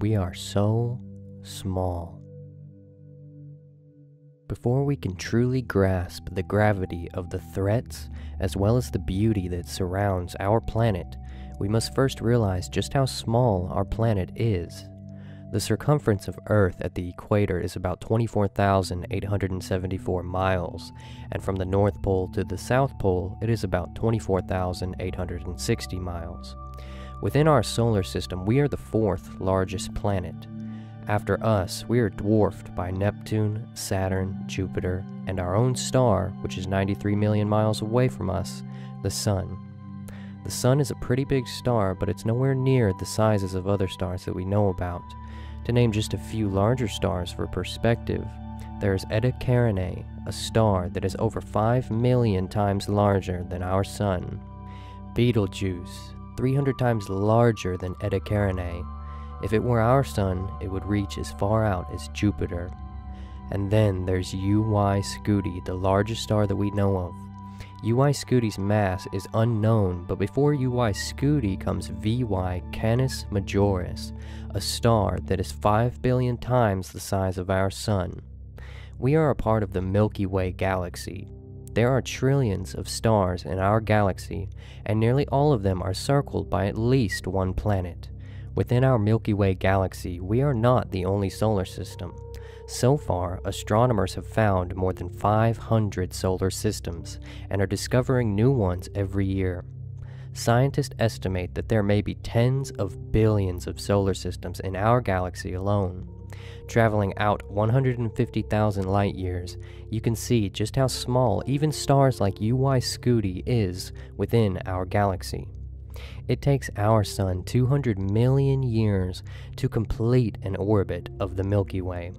we are so small. Before we can truly grasp the gravity of the threats as well as the beauty that surrounds our planet, we must first realize just how small our planet is. The circumference of Earth at the equator is about 24,874 miles, and from the North Pole to the South Pole, it is about 24,860 miles. Within our solar system, we are the fourth largest planet. After us, we are dwarfed by Neptune, Saturn, Jupiter, and our own star, which is 93 million miles away from us, the Sun. The Sun is a pretty big star, but it's nowhere near the sizes of other stars that we know about. To name just a few larger stars for perspective, there is Eta Carinae, a star that is over 5 million times larger than our Sun. Betelgeuse, 300 times larger than Eta Carinae. If it were our Sun, it would reach as far out as Jupiter. And then there's UY Scuti, the largest star that we know of. UY Scuti's mass is unknown, but before UY Scuti comes VY Canis Majoris, a star that is 5 billion times the size of our Sun. We are a part of the Milky Way galaxy. There are trillions of stars in our galaxy, and nearly all of them are circled by at least one planet. Within our Milky Way galaxy, we are not the only solar system. So far, astronomers have found more than 500 solar systems and are discovering new ones every year. Scientists estimate that there may be tens of billions of solar systems in our galaxy alone. Traveling out 150,000 light years, you can see just how small even stars like UY Scuti is within our galaxy. It takes our Sun 200 million years to complete an orbit of the Milky Way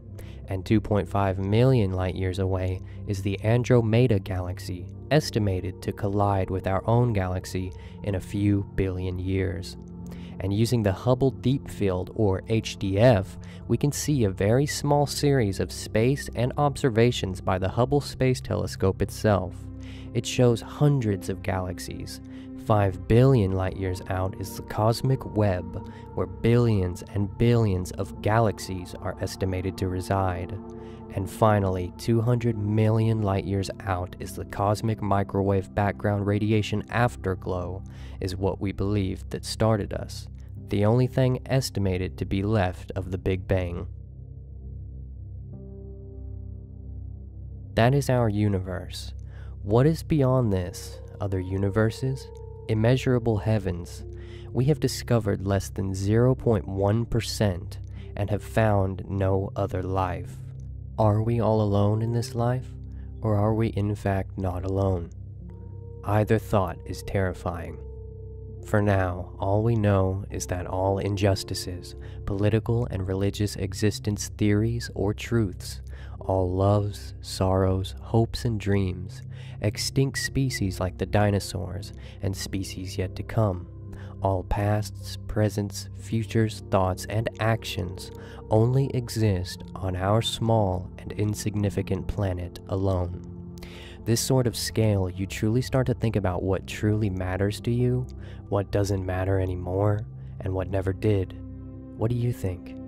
and 2.5 million light years away is the Andromeda Galaxy, estimated to collide with our own galaxy in a few billion years. And using the Hubble Deep Field, or HDF, we can see a very small series of space and observations by the Hubble Space Telescope itself. It shows hundreds of galaxies, 5 billion light years out is the cosmic web, where billions and billions of galaxies are estimated to reside. And finally, 200 million light years out is the cosmic microwave background radiation afterglow, is what we believe that started us, the only thing estimated to be left of the Big Bang. That is our universe. What is beyond this? Other universes? Immeasurable heavens, we have discovered less than 0.1% and have found no other life. Are we all alone in this life, or are we in fact not alone? Either thought is terrifying. For now, all we know is that all injustices, political and religious existence theories or truths, all loves, sorrows, hopes, and dreams, extinct species like the dinosaurs, and species yet to come, all pasts, presents, futures, thoughts, and actions only exist on our small and insignificant planet alone. This sort of scale, you truly start to think about what truly matters to you, what doesn't matter anymore, and what never did. What do you think?